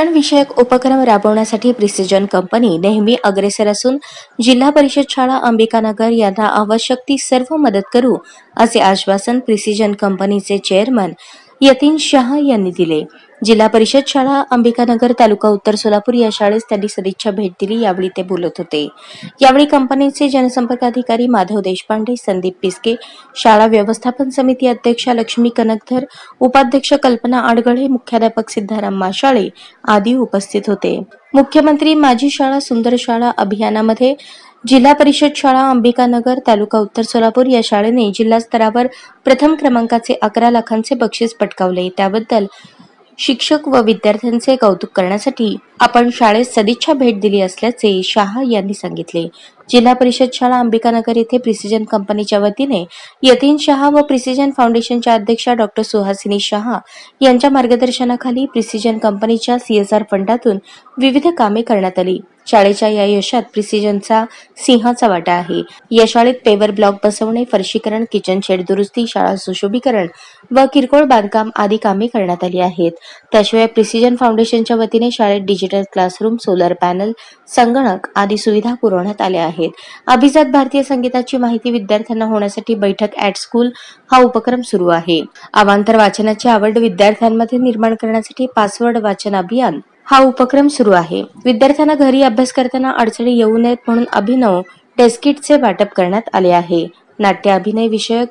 शिक्षणविषयक उपक्रम राबवण्यासाठी प्रिसिजन कंपनी नेहमी अग्रेसर असून जिल्हा परिषद शाळा अंबिकानगर यांना आवश्यक ती सर्व मदत करू असे आश्वासन प्रिसिजन कंपनीचे चेअरमन यतीन शहा यांनी दिले. जिल्हा परिषद शाळा अंबिकानगर तालुका उत्तर सोलापूर या शाळेस त्यांनी सदिच्छा भेट दिली यावेळी ते बोलत होते. यावेळी कंपनीचे जनसंपर्क अधिकारी माधव देशपांडे संदीप पिस्के शाळा व्यवस्थापन समिती अध्यक्षा लक्ष्मी कनकधर उपाध्यक्ष कल्पना आडगळे मुख्याध्यापक सिद्धाराम माशाळे आदी उपस्थित होते. मुख्यमंत्री माझी शाळा सुंदर शाळा अभियानामध्ये जिल्हा परिषद शाळा अंबिकानगर तालुका उत्तर सोलापूर या शाळेने जिल्हा स्तरावर प्रथम क्रमांकाचे अकरा लाखांचे बक्षीस पटकावले. त्याबद्दल शिक्षक व विद्यार्थ्यांचे कौतुक करण्यासाठी आपण शाळेत सदिच्छा भेट दिली असल्याचे शहा यांनी सांगितले. जिल्हा परिषद शाळा अंबिकानगर येथे प्रिसिजन कंपनीच्या वतीने यतीन शहा व प्रिसिजन फाउंडेशनच्या अध्यक्षा डॉक्टर सुहासिनी शहा यांच्या मार्गदर्शनाखाली प्रिसिजन कंपनीच्या सीएसआर फंडातून विविध कामे करण्यात आली. शाळेच्या या यशात प्रिसिजनचा सिंहाचा वाटा आहे. या शाळेत पेवर ब्लॉक बसवणे फरशीकरण किचन शेड दुरुस्ती शाळा सुशोभीकरण व किरकोळ बांधकाम आदी कामे करण्यात आली आहेत. त्याशिवाय प्रिसिजन फाउंडेशनच्या वतीने शाळेत डिजिटल क्लासरूम सोलर पॅनल संगणक आदी सुविधा पुरवण्यात आल्या आहेत. अभिजात भारतीय संगीताची माहिती विद्यार्थ्यांना होण्यासाठी बैठक ऍट स्कूल हा उपक्रम सुरू आहे. अवांतर वाचनाची आवड विद्यार्थ्यांमध्ये निर्माण करण्यासाठी पासवर्ड वाचन अभियान हा उपक्रम सुरू आहे. विद्यार्थ्यांना घरी अभ्यास करताना अडचणी येऊ नयेत म्हणून अभिनव टेस्किटचे वाटप करण्यात आले आहे. नाट्य अभिनय विषयक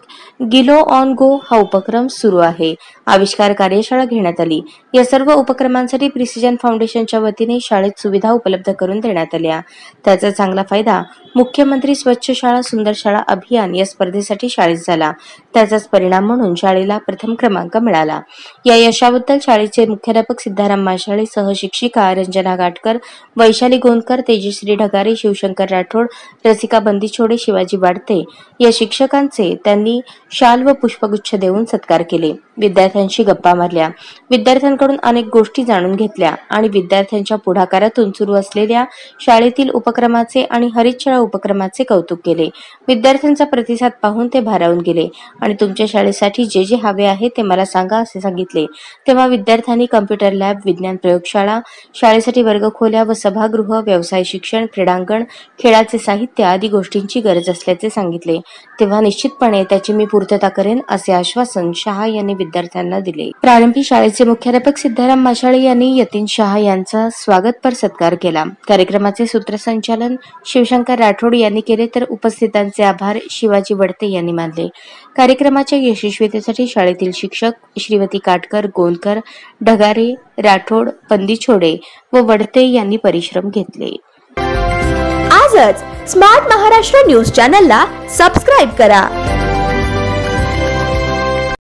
गिलो ऑन गो हा उपक्रम सुरू आहे. आविष्कार कार्यशाळा घेण्यात आली. या सर्व उपक्रमांसाठी प्रिसिजन फाउंडेशनच्या वतीने शाळेत सुविधा उपलब्ध करून देण्यात आल्या. त्याचा चांगला फायदा मुख्यमंत्री स्वच्छ शाळा सुंदर शाळा अभियान या स्पर्धेसाठी शाळेत झाला. त्याचाच परिणाम म्हणून शाळेला प्रथम क्रमांक मिळाला. या यशाबद्दल शाळेचे मुख्याध्यापक सिद्धाराम माशाळे सहशिक्षिका रंजना गाटकर वैशाली गोंदकर तेजश्री ढगारे शिवशंकर राठोड रसिका बंदिछोडे शिवाजी वाडते या शिक्षकांचे त्यांनी शाल व पुष्पगुच्छ देऊन सत्कार केले. विद्यार्थ्यांशी गप्पा मारल्या. विद्यार्थ्यांकडून अनेक गोष्टी जाणून घेतल्या आणि विद्यार्थ्यांच्या पुढाकारातून सुरू असलेल्या शाळेतील उपक्रमाचे आणि हरित शाळा उपक्रमाचे कौतुक केले. विद्यार्थ्यांचा प्रतिसाद पाहून ते भारावून गेले. आणि तुमच्या शाळेसाठी जे जे हवे आहे ते मला सांगा असे सांगितले. तेव्हा विद्यार्थ्यांनी कम्प्युटर लॅब विज्ञान प्रयोगशाळा शाळेसाठी वर्गखोल्या व सभागृह व्यवसाय शिक्षण क्रीडांगण खेळाचे साहित्य आदी गोष्टींची गरज असल्याचे सांगितले. तेव्हा निश्चितपणे त्याची मी पूर्तता करेन असे आश्वासन शहा यांनी विद्यार्थ्यांना दिले. प्रारंभी शाळेचे मुख्याध्यापक सिद्धाराम माशाळे यांनी यतीन शहा यांचा स्वागतपर सत्कार केला. कार्यक्रमाचे सूत्रसंचालन शिवशंकर राठोड यांनी केले तर उपस्थितांचे आभार शिवाजी वडते यांनी मानले. कार्यक्रमाच्या यशस्वीतेसाठी शाळेतील शिक्षक श्रीमती काटकर गोंदकर ढगारे राठोड पंदिछोडे व वडते यांनी परिश्रम घेतले. आजच स्मार्ट महाराष्ट्र न्यूज चॅनलला सबस्क्राईब करा.